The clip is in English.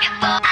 Fuck.